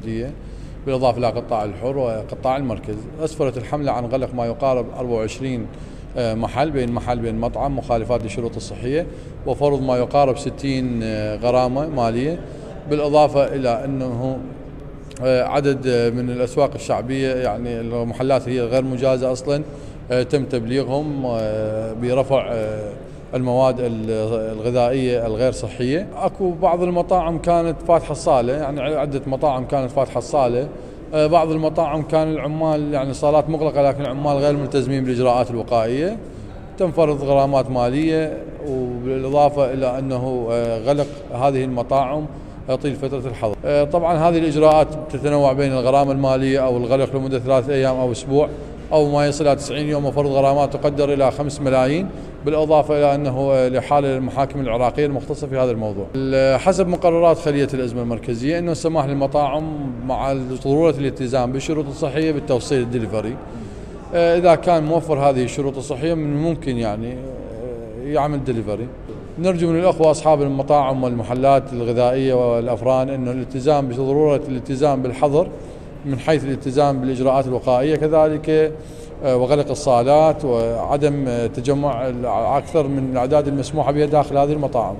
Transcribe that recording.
الحمديه بالإضافة إلى قطاع الحر وقطاع المركز. اسفرت الحملة عن غلق ما يقارب 24 آه، محل بين محل بين مطعم مخالفات للشروط الصحية وفرض ما يقارب 60 آه، غرامة مالية. بالإضافة إلى أنه آه، عدد من الأسواق الشعبية يعني المحلات هي غير مجازة أصلا تم تبليغهم برفع المواد الغذائية الغير صحية، أكو بعض المطاعم كانت فاتحة الصالة يعني عدة مطاعم كانت فاتحة الصالة. آه، بعض المطاعم كان العمال يعني صالات مغلقة لكن العمال غير ملتزمين بالإجراءات الوقائية. تم فرض غرامات مالية وبالإضافة إلى أنه آه، غلق هذه المطاعم طيل فترة الحظر. طبعا هذه الإجراءات تتنوع بين الغرامة المالية أو الغلق لمدة ثلاثة أيام أو أسبوع أو ما يصل إلى 90 يوم وفرض غرامات تقدر إلى 5 ملايين. بالإضافة إلى أنه لحاله المحاكم العراقية المختصة في هذا الموضوع. حسب مقررات خلية الأزمة المركزية إنه السماح للمطاعم مع ضرورة الالتزام بالشروط الصحية بالتوصيل الدليفري. آه، إذا كان موفر هذه الشروط الصحية من ممكن يعني آه، يعمل دليفري. نرجو من الأخوة أصحاب المطاعم والمحلات الغذائية والأفران إنه الالتزام بضرورة الالتزام بالحظر من حيث الالتزام بالإجراءات الوقائية كذلك وغلق الصالات وعدم آه، تجمع أكثر من الأعداد المسموحة بها داخل هذه المطاعم.